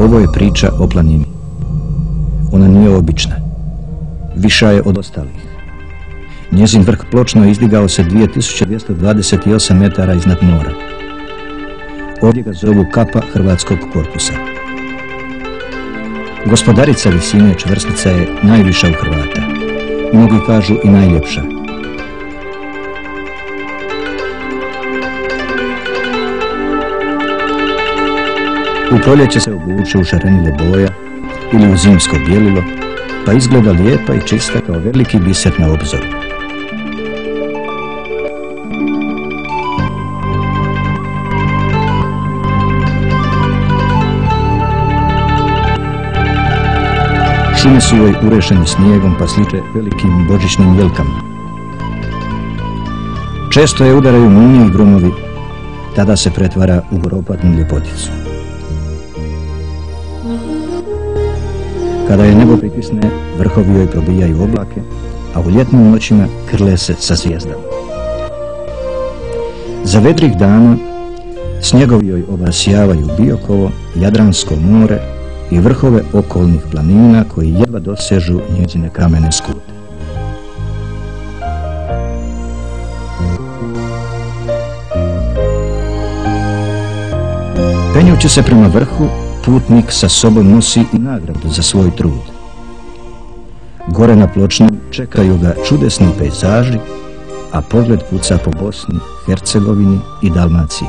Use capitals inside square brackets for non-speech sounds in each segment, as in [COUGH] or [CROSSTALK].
Ovo je priča o planini. Ona nije obična. Viša je od ostalih. Njezin vrh pločno je izdigao se 2228 metara iznad mora. Ovdje ga zovu kapa Hrvatskog korpusa. Gospodarica visine čvrstica je najviša u Hrvata. Mnogi kažu i najljepša. U proljeće se obuče u šarenile boja ili u zimsko bijelilo, pa izgleda lijepa i čista kao veliki biser na obzoru. Šume su joj urešene snijegom pa sliče velikim božićnim jelkama. Često je udaraju munje i grumovi, tada se pretvara u goropadnu ljepoticu. Kada je nebo pritisne, vrhovi joj probijaju oblake, a u ljetnim noćima krle se sa zvijezdama. Za vedrih dana snjegovi joj obasjavaju Biokovo, Jadransko more i vrhove okolnih planina koji jedva dosežu njezine kamene skute. Penjući se prema vrhu, putnik sa sobom nosi i nagradu za svoj trud. Gore na pločnu čekaju ga čudesni pejzaži, a pogled puca po Bosni, Hercegovini i Dalmaciji.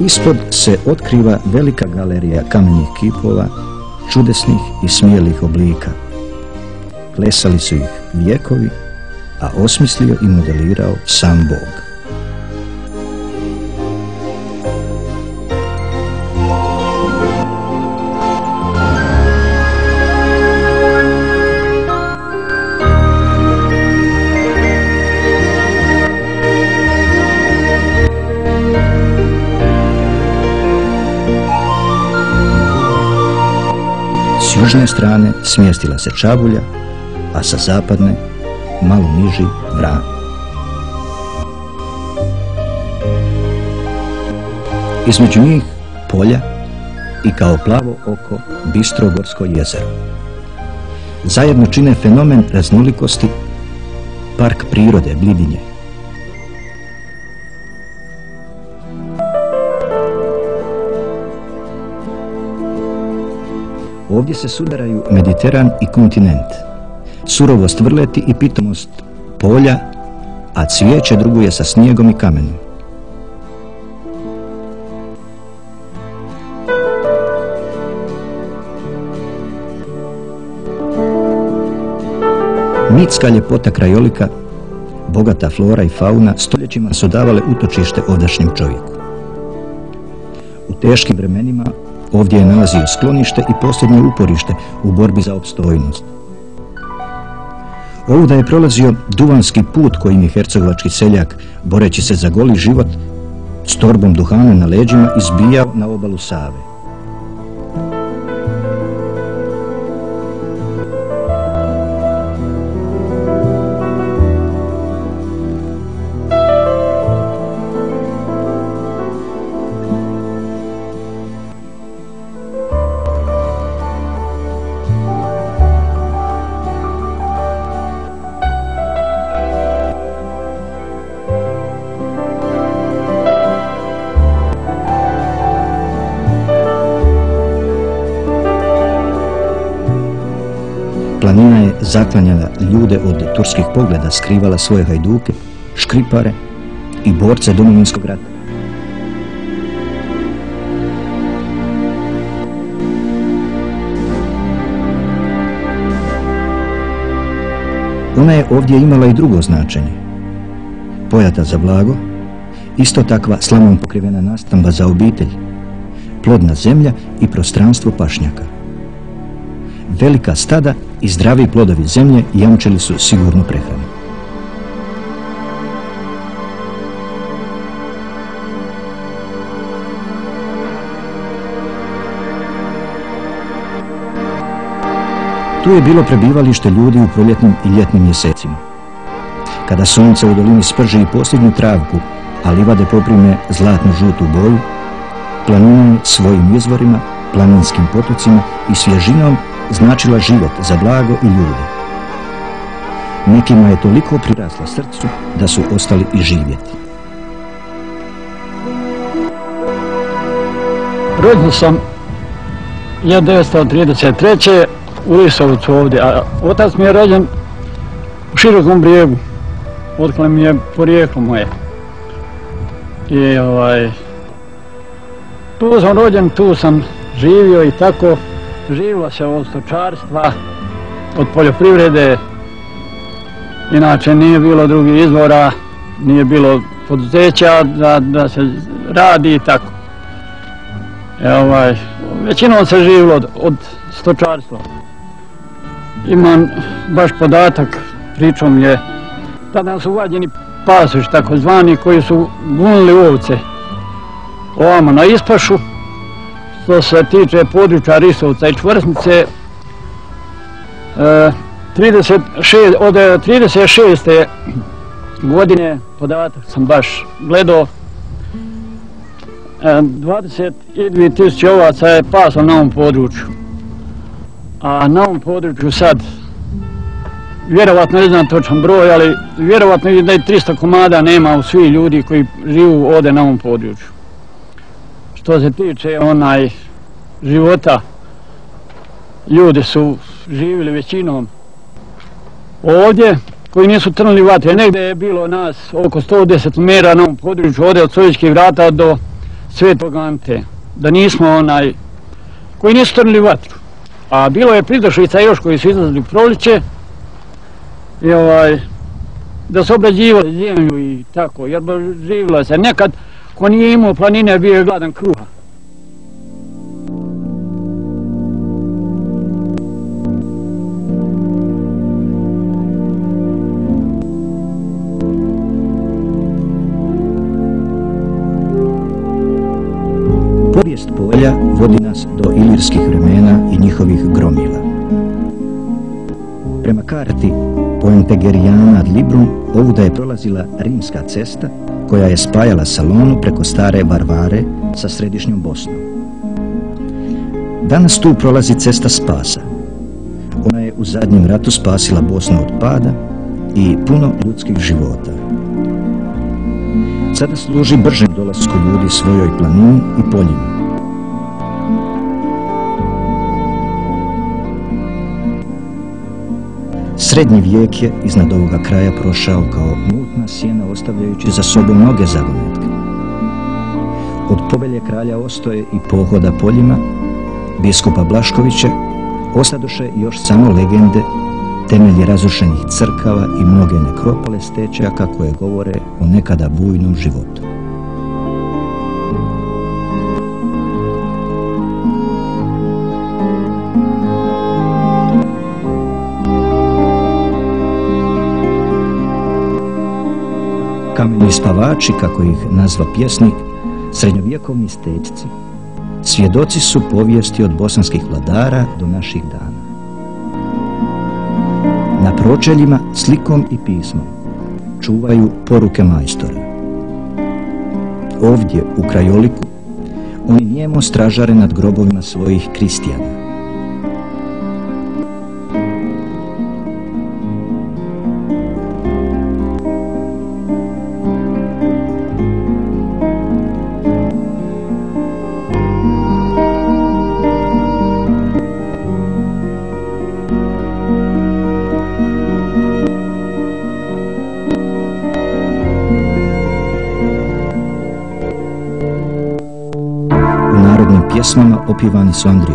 Ispod se otkriva velika galerija kamenih kipova, čudesnih i smijelih oblika. Klesali su ih vijekovi, a osmislio i modelirao sam Bog. Južne strane smjestila se Čavulja, a sa zapadne, malo niži, Vran. Između njih polja i kao plavo oko bistro gorsko jezero. Zajedno čine fenomen raznolikosti park prirode Blidinje. Ovdje se sudaraju Mediteran i kontinent. Surovost vrleti i pitomost polja, a cvijeće druguje sa snijegom i kamenom. Mitska ljepota krajolika, bogata flora i fauna stoljećima su davale utočište ovdašnjem čovjeku. U teškim vremenima Ovdje je nalazio sklonište i posljednje uporište u borbi za opstojnost. Ovdje je prolazio duvanski put kojim je hercegovački seljak, boreći se za goli život, s torbom duhana na leđima izbijao na obalu Save. Zaklanjala ljude od turskih pogleda, skrivala svoje hajduke, škripare i borce domovinskog rata. Ona je ovdje imala i drugo značenje. Pojata za blago, isto takva slamom pokrivena nastamba za obitelj, plodna zemlja i prostranstvo pašnjaka. Velika stada i zdravi plodovi zemlje jamčili su sigurnu prehranu. Tu je bilo prebivalište ljudi u proljetnim i ljetnim mjesecima. Kada sunce u dolini sprži i posljednju travku, a livade poprime zlatnu žutu boju, planinama svojim izvorima, planinskim potocima i svježinom značila život za blago i ljude. Nekima je toliko prirasla srcu da su ostali i živjeti. Rođen sam 1933. u Lisovcu ovdje, a otac mi je rođen u Širokom brijegu, odkle mi je porijeklo moje. I ovaj, tu sam rođen, tu sam živio i tako, živilo se od stočarstva, od poljoprivrede, inače nije bilo drugih izvora, nije bilo poduzeća da, se radi i tako. E, ovaj, većinom se živilo od stočarstva. Imam baš podatak, pričom je, tada su uvađeni pasoš takozvani koji su gunili ovce ovamo na ispašu. Što se tiče područja Risovca i Čvrsnice, e, 36, od 36. godine podatak sam baš gledao 22.000 ovaca je paslo na ovom području. A na ovom području sad, vjerovatno ne znam točan broj, ali vjerovatno da je 300 komada nema u svi ljudi koji živu ovdje na ovom području. Što se tiče onaj života, ljudi su živjeli većinom ovdje, koji nisu trnuli vatre. Negdje je bilo nas oko 110 mera na ovom području, ovdje od Sovjetskih vrata do Svetog Ante, da nismo onaj, koji nisu trnili vatru. A bilo je pridošlica još koji su izlazili u proliče i ovaj, da su obrađivali zemlju i tako, jer živilo se. Nekad ko nije imao planine bio je gladan kruha. Povijest polja vodi nas do ilirskih vremena i njihovih gromila. Prema karti Poentegerijana ad Librum ovuda je prolazila rimska cesta koja je spajala Salonu preko stare Varvare sa središnjom Bosnom. Danas tu prolazi cesta spasa. Ona je u zadnjem ratu spasila Bosnu od pada i puno ljudskih života. Sada služi bržem dolasku ljudi svojoj planini i poljima. Srednji vijek je iznad ovoga kraja prošao kao mutna sjena ostavljajući za sobom mnoge zagonetke. Od pobelje kralja Ostoje i pohoda poljima, biskupa Blaškovića, ostadoše još samo legende, temelji razrušenih crkava i mnoge nekropole stečaka koje govore o nekada bujnom životu. Kameni spavači, kako ih nazva pjesnik, srednjovjekovni stečci, svjedoci su povijesti od bosanskih vladara do naših dana. Na pročeljima slikom i pismom čuvaju poruke majstora. Ovdje, u krajoliku, oni nijemo stražare nad grobovima svojih kristijana.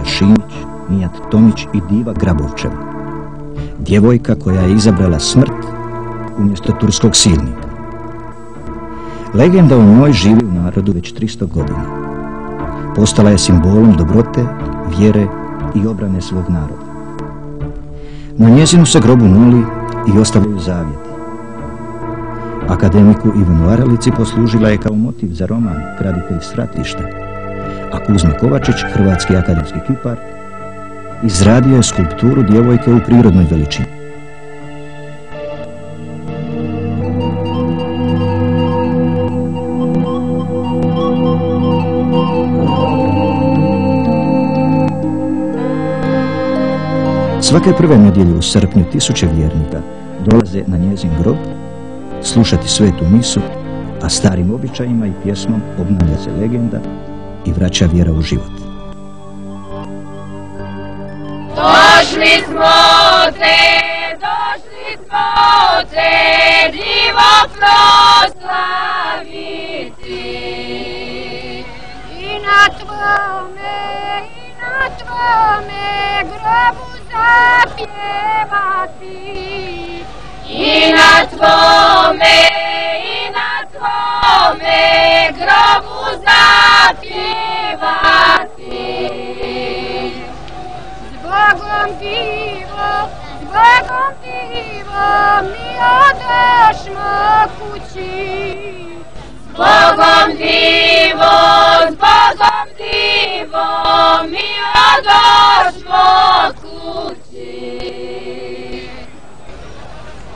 Šimić, Mijat Tomić i Diva Grabovčeva. Djevojka koja je izabrala smrt umjesto turskog silnika. Legenda o njoj živi u narodu već 300 godina. Postala je simbolom dobrote, vjere i obrane svog naroda. Na njezinu se grobu moli i ostavljaju zavjeti. Akademiku Ivanu Aralici poslužila je kao motiv za roman Graditelj stratišta, a Kuzma Kovačić, hrvatski akademski kipar, izradio je skulpturu djevojke u prirodnoj veličini. Svake prve nedjelje u srpnju tisuće vjernika dolaze na njezin grob, slušati svetu misu, a starim običajima i pjesmom obnavlja se legenda i vraća vjera u život. Došli smo te, došli smo te, živo proslaviti. I na tvome, i na tvome grobu zapjevati. I na tvome, i na tvome grobu zapjevati. Zbogom divo, zbogom divo, mi odešmo kući. Zbogom divo, zbogom divo, mi odešmo kući.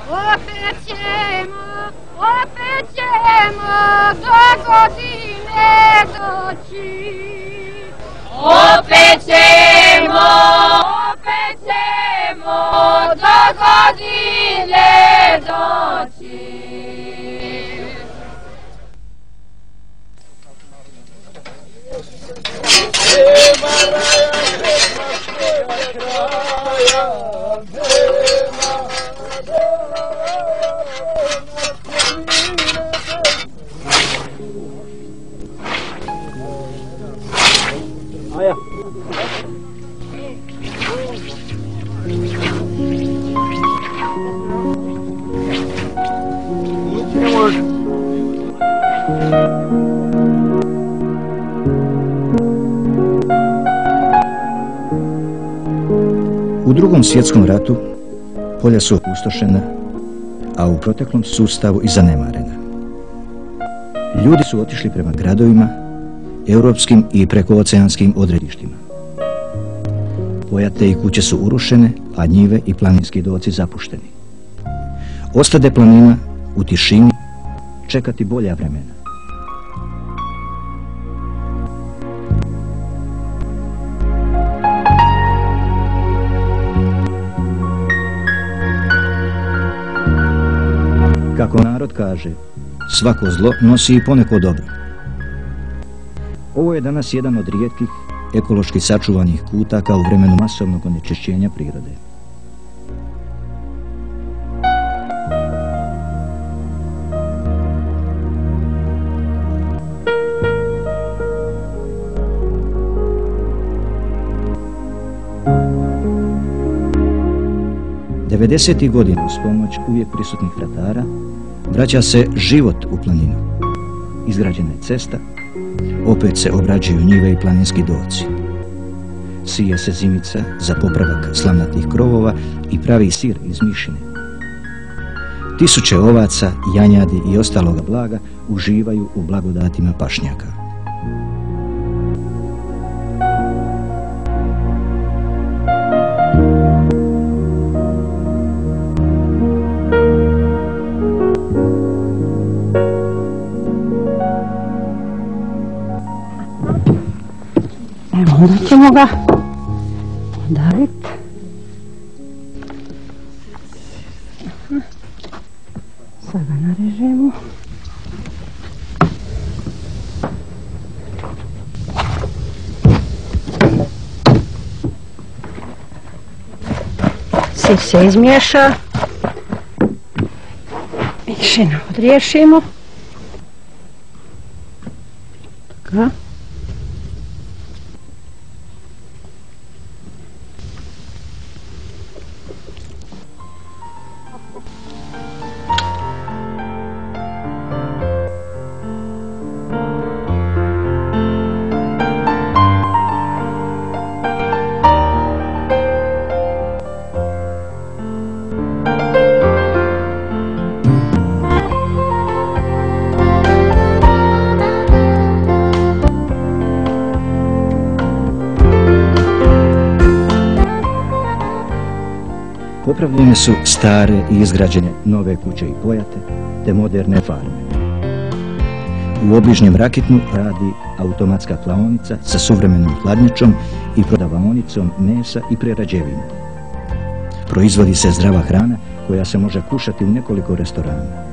Opet ćemo, opet ćemo do godine doći. Opet ćemo, opet ćemo do godine doći. U drugom svjetskom ratu polja su opustošena, a u proteklom sustavu i zanemarena. Ljudi su otišli prema gradovima, europskim i prekooceanskim odredištima. Pojate i kuće su urušene, a njive i planinski doci zapušteni. Ostade planina u tišini čekati bolja vremena. Kaže, svako zlo nosi i poneko dobro. Ovo je danas jedan od rijetkih ekološki sačuvanih kutaka u vremenu masovnog onečišćenja prirode. Devedesetih godina uz pomoć uvijek prisutnih ratara vraća se život u planinu. Izgrađena je cesta, opet se obrađuju njive i planinski doci. Sije se zimica za popravak slavnatih krovova i pravi sir iz mišine. Tisuće ovaca, janjadi i ostaloga blaga uživaju u blagodatima pašnjaka. Ćemo ga udaviti. Sad ga narežemo. Sir se izmiješa. Mišina odriješimo. Tako. Stare i izgrađene nove kuće i pojate, te moderne farme. U obližnjem Rakitnu radi automatska klaonica sa suvremenom hladnjačom i prodavaonicom mesa i prerađevina. proizvodi se zdrava hrana koja se može kušati u nekoliko restorana.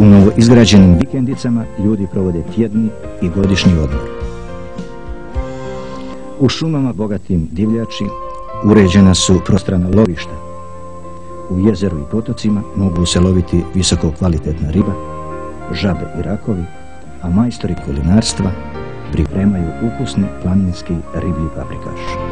U novo izgrađenim vikendicama ljudi provode tjedni i godišnji odmor. U šumama bogatim divljači uređena su prostrana lovišta. U jezeru i potocima mogu se loviti visoko kvalitetna riba, žabe i rakovi, a majstori kulinarstva pripremaju ukusni planinski riblji paprikaš.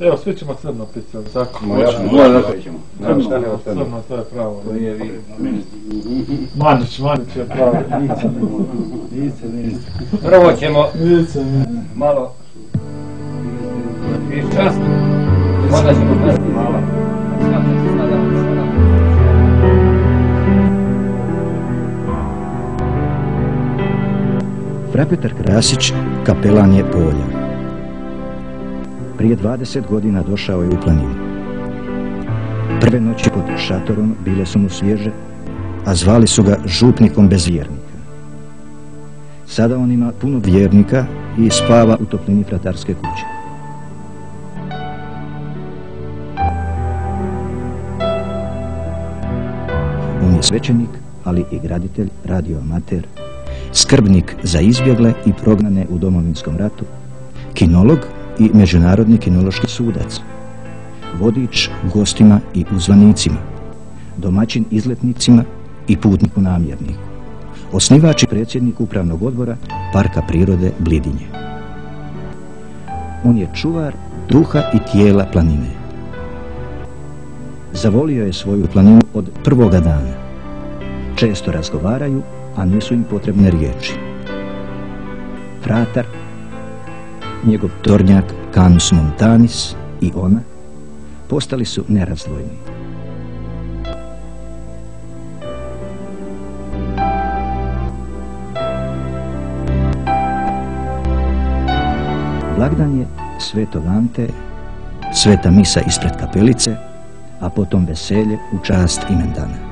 Evo, svi ćemo crno piti, ali tako? Napravit ćemo. Crno, to je pravo. Manić, Manić je pravo. Prvo ćemo malo iščasti, onda ćemo malo. Frapetar Krasić kapelan je polja. Prije 20 godina došao je u planinu. Prve noći pod šatorom bile su mu svježe, a zvali su ga župnikom bez vjernika. Sada on ima puno vjernika i spava u toplini fratarske kuće. On je svećenik, ali i graditelj, radioamater, skrbnik za izbjegle i prognane u domovinskom ratu, kinolog i međunarodni kinološki sudac, vodič gostima i uzvanicima, domaćin izletnicima i putniku namjerniku, osnivač i predsjednik upravnog odbora Parka prirode Blidinje. On je čuvar duha i tijela planine. Zavolio je svoju planinu od prvoga dana. Često razgovaraju a nisu im potrebne riječi. Fratar, njegov tornjak Canus Montanis i ona postali su nerazdvojni. Blagdan je Svetog Ante, sveta misa ispred kapelice, a potom veselje u čast imendana.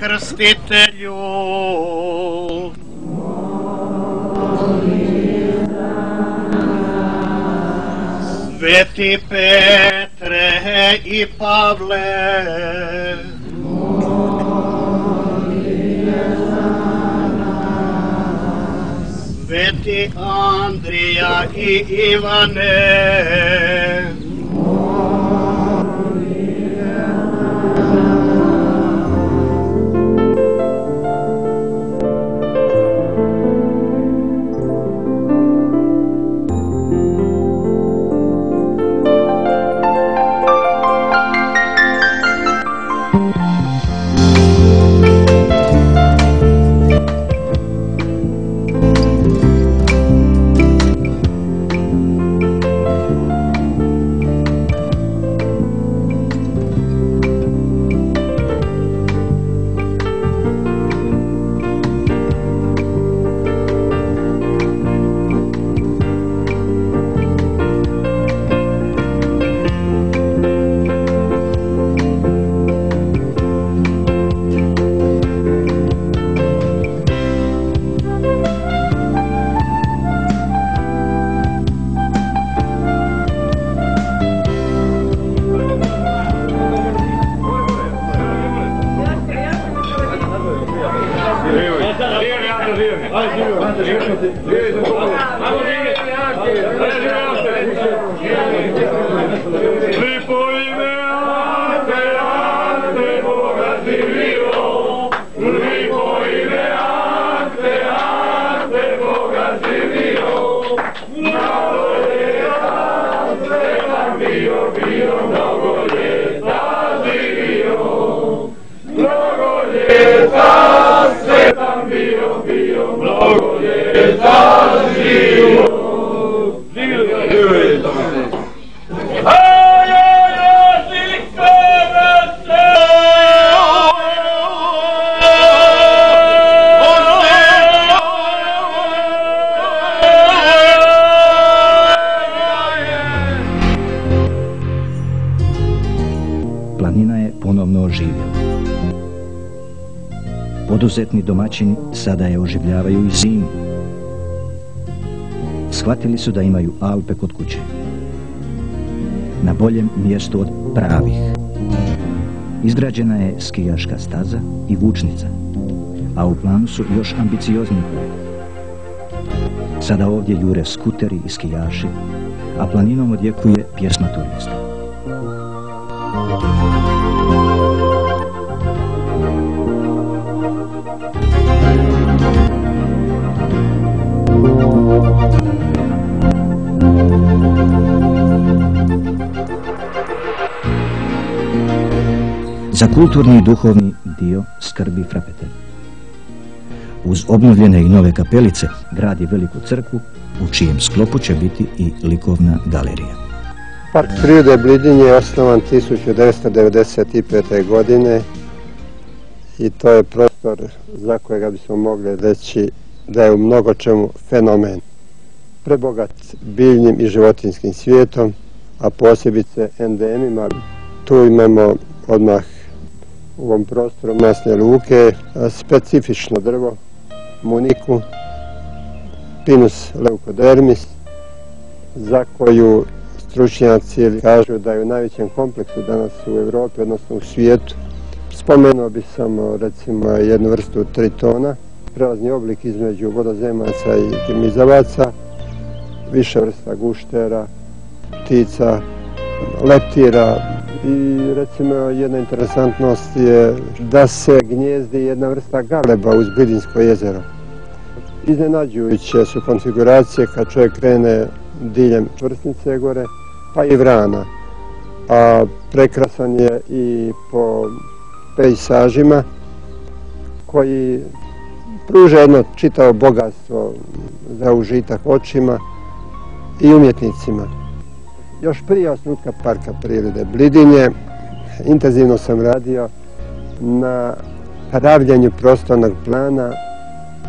Krstitelju, Sveti Petre i Pavle, Sveti Andrija i Ivane, Poduzetni domaćini sada je oživljavaju i zimu. Shvatili su da imaju Alpe kod kuće. Na boljem mjestu od pravih. Izgrađena je skijaška staza i vučnica, a u planu su još ambiciozniji projekti. Sada ovdje jure skuteri i skijaši, a planinom odjekuje pjesma turista. Za kulturni i duhovni dio skrbi Frapetel. Uz obnovljene i nove kapelice gradi veliku crkvu u čijem sklopu će biti i likovna galerija. Park prirode Blidin je osnovan 1995. godine i to je prostor za kojega bismo mogli reći da je u mnogo čemu fenomen. Prebogat biljnim i životinskim svijetom, a posebice endemima. Tu imamo odmah u ovom prostoru masne luke, specifično drvo, muniku, Pinus leucodermis, za koju stručnjaci kažu da je u najvećem kompleksu danas u Europi, odnosno u svijetu. Spomenuo bi samo recimo jednu vrstu tritona, prelazni oblik između vodozemaca i gemizavaca, više vrsta guštera, ptica, leptira i recimo jedna interesantnost je da se gnjezdi jedna vrsta galeba uz Bidinsko jezero. Iznenađujuće su konfiguracije kad čovjek krene diljem čvrsnice gore, pa i vrana. A prekrasan je i po pejsažima koji pruža jedno čitavo bogatstvo za užitak očima i umjetnicima. Još prije osnutka parka prirode Blidinje intenzivno sam radio na pravljanju prostornog plana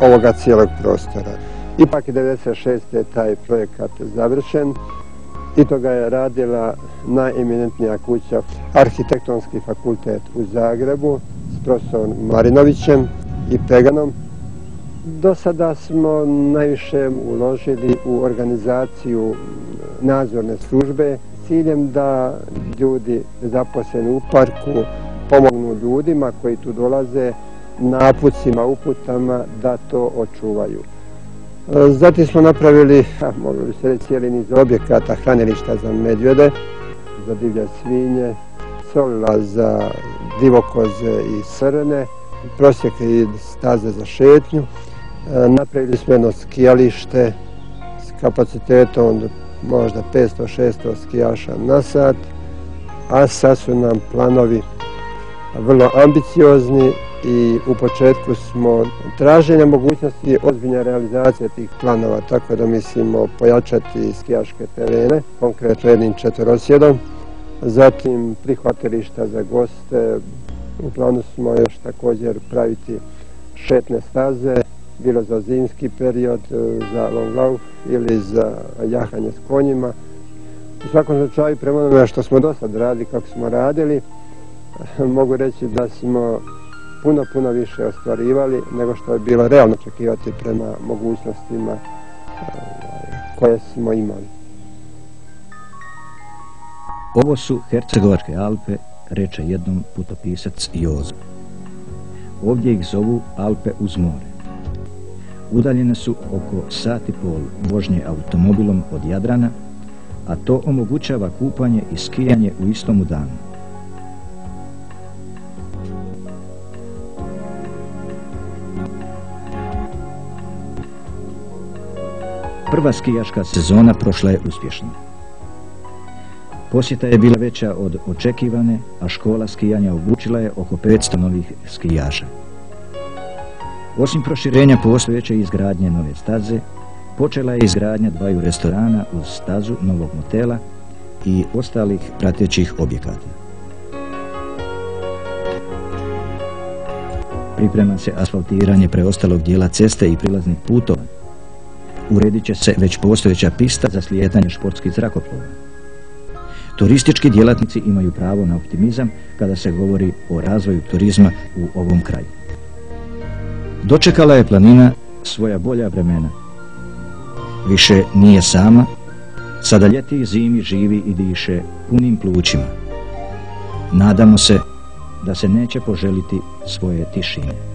ovoga cijelog prostora. Ipak je 96. je taj projekat završen i to ga je radila najeminentnija kuća Arhitektonski fakultet u Zagrebu s profesorom Marinovićem i Peganom. Do sada smo najviše uložili u organizaciju nadzorne službe s ciljem da ljudi zaposleni u parku pomognu ljudima koji tu dolaze napucima, uputama da to očuvaju. Zatim smo napravili, mogli bi se reći, cijeli niz objekata, hranilišta za medvjede, za divlje svinje, solila za divokoze i srne, prosjek i staze za šetnju. Napravili smo jedno skijalište s kapacitetom možda 500-600 skijaša na sat, a sad su nam planovi vrlo ambiciozni i u početku smo traženja mogućnosti ozbiljne realizacije tih planova, tako da mislimo pojačati skijaške terene, konkretno jednim četvrosjedom, zatim prihvatilišta za goste, u planu smo još također praviti šetne staze, bilo za zimski period, e, za long lauf ili za jahanje s konjima. U svakom slučaju, prema onome što smo do sad radili, kako smo radili, [LAUGHS] mogu reći da smo puno, puno više ostvarivali nego što je bilo realno očekivati prema mogućnostima ovaj, koje smo imali. Ovo su Hercegovačke Alpe, reče jednom putopisac Jozo. Ovdje ih zovu Alpe uz more. Udaljene su oko sat i pol vožnje automobilom od Jadrana, a to omogućava kupanje i skijanje u istomu danu. Prva skijaška sezona prošla je uspješno. Posjeta je bila veća od očekivane, a škola skijanja obučila je oko 500 novih skijaša. Osim proširenja postojeće izgradnje nove staze, počela je izgradnja dvaju restorana uz stazu novog motela i ostalih pratećih objekata. Priprema se asfaltiranje preostalog dijela ceste i prilaznih putova. Uredit će se već postojeća pista za slijetanje športskih zrakoplova. Turistički djelatnici imaju pravo na optimizam kada se govori o razvoju turizma u ovom kraju. Dočekala je planina svoja bolja vremena. Više nije sama, sada ljeti i zimi živi i diše punim plućima. Nadamo se da se neće poželiti svoje tišine.